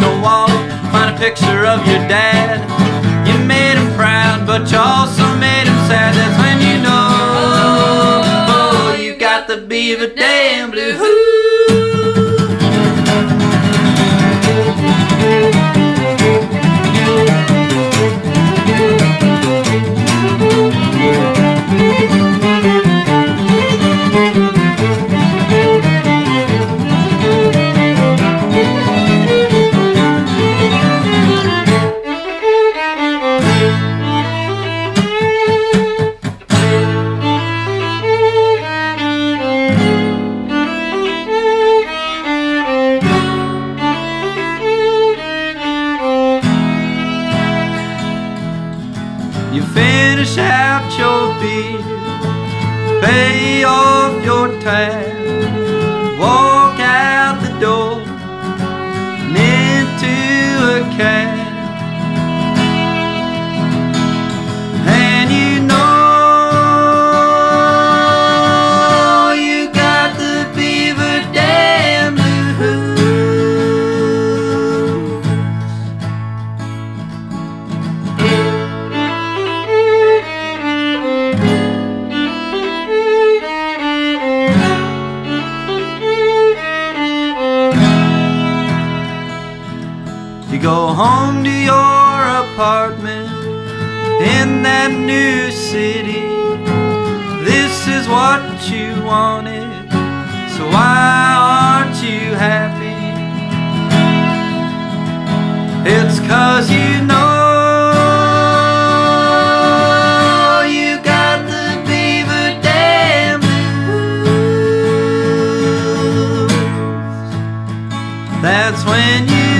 your wallet, find a picture of your dad. You made him proud, but you also made him sad. That's when you know oh, you got the beaver dam blues. Finish out your beer, pay off your tab, go home to your apartment in that new city. This is what you wanted, so why aren't you happy? It's cause you know. That's when you